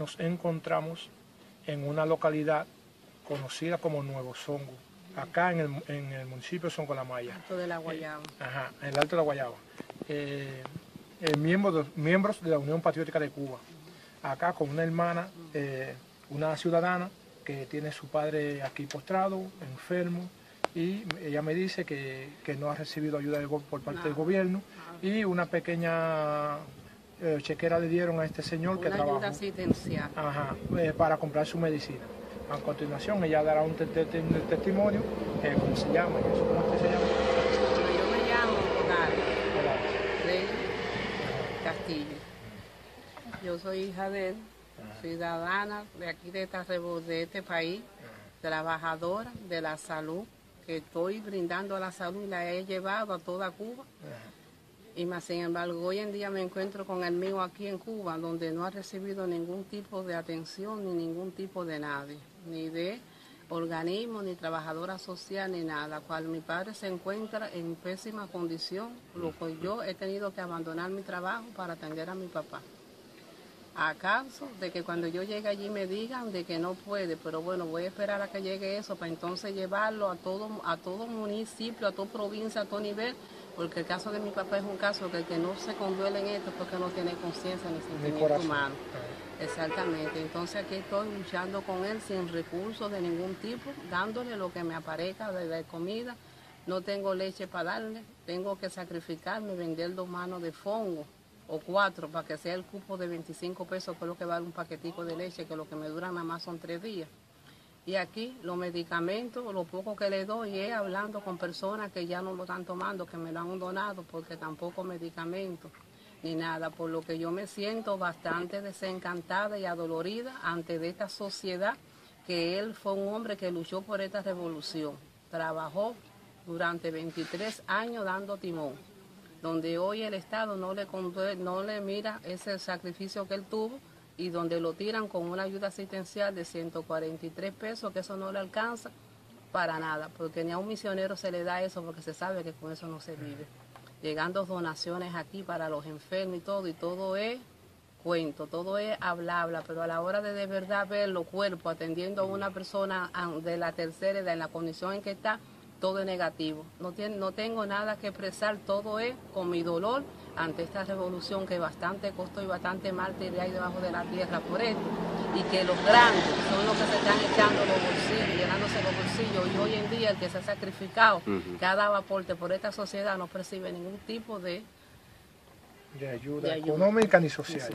nos encontramos en una localidad conocida como Nuevo Songo, acá en el, en el municipio de Songolamaya. Alto de la Guayaba. Ajá, en el Alto de la Guayaba. Eh, eh, miembros, de, miembros de la Unión Patriótica de Cuba. Acá con una hermana, eh, una ciudadana que tiene su padre aquí postrado, enfermo, y ella me dice que, que no ha recibido ayuda de por parte del gobierno y una pequeña eh, chequera le dieron a este señor que Una trabaja ayuda asistencial. Ajá, eh, para comprar su medicina. A continuación ella dará un te- te- te- testimonio, eh, ¿cómo se llama? y eso, ¿Cómo es que se llama? Bueno, yo me llamo Castillo. Yo soy hija de él, ciudadana de aquí de, esta, de este país, trabajadora de la salud, que estoy brindando a la salud y la he llevado a toda Cuba. Y más sin embargo, hoy en día me encuentro con el mío aquí en Cuba, donde no ha recibido ningún tipo de atención ni ningún tipo de nadie, ni de organismo, ni trabajadora social, ni nada, cual mi padre se encuentra en pésima condición, lo que yo he tenido que abandonar mi trabajo para atender a mi papá. A caso de que cuando yo llegue allí me digan de que no puede, pero bueno, voy a esperar a que llegue eso para entonces llevarlo a todo, a todo municipio, a toda provincia, a todo nivel, porque el caso de mi papá es un caso que el que no se conduele en esto es porque no tiene conciencia ni Mi sentimiento humano. Exactamente, entonces aquí estoy luchando con él sin recursos de ningún tipo, dándole lo que me aparezca de, de comida. No tengo leche para darle, tengo que sacrificarme, vender dos manos de fongo o cuatro para que sea el cupo de 25 pesos, que es lo que vale un paquetico de leche, que lo que me dura nada más son tres días. Y aquí los medicamentos, lo poco que le doy es hablando con personas que ya no lo están tomando, que me lo han donado, porque tampoco medicamentos ni nada, por lo que yo me siento bastante desencantada y adolorida ante de esta sociedad, que él fue un hombre que luchó por esta revolución, trabajó durante 23 años dando timón, donde hoy el Estado no le, no le mira ese sacrificio que él tuvo y donde lo tiran con una ayuda asistencial de 143 pesos, que eso no le alcanza para nada, porque ni a un misionero se le da eso porque se sabe que con eso no se vive. Llegando donaciones aquí para los enfermos y todo, y todo es cuento, todo es habla, habla, pero a la hora de de verdad ver los cuerpos atendiendo a una persona de la tercera edad en la condición en que está, todo es negativo. No, tiene, no tengo nada que expresar, todo es con mi dolor ante esta revolución que bastante costó y bastante mal tiré ahí debajo de la tierra por esto. Y que los grandes son los que se están echando los bolsillos, llenándose los bolsillos. Y hoy en día el que se ha sacrificado, que ha dado aporte por esta sociedad, no percibe ningún tipo de, De ayuda De ayuda. económica ni social.